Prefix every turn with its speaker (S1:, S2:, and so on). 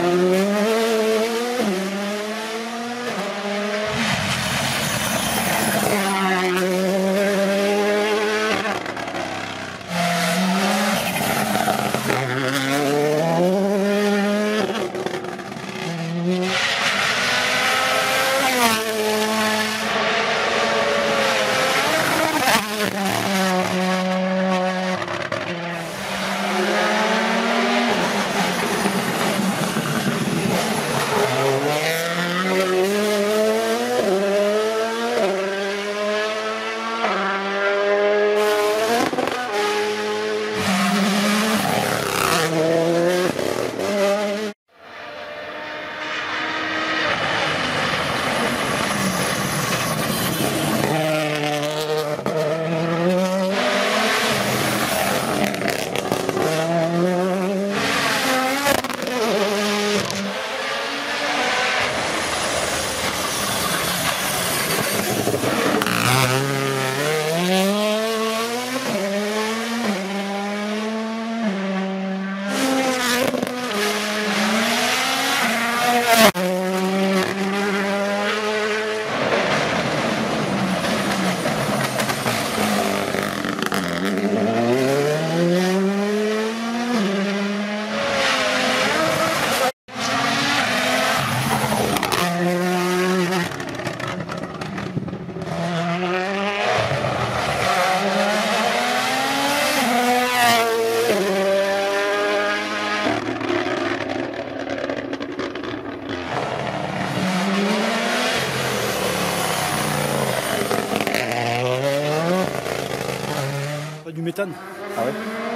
S1: Thank you.
S2: Yeah. du méthane. Ah ouais